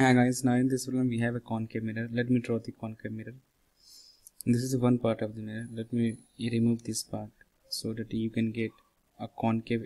Hi guys, now in this problem we have a concave mirror. Let me draw the concave mirror. This is one part of the mirror. Let me remove this part so that you can get a concave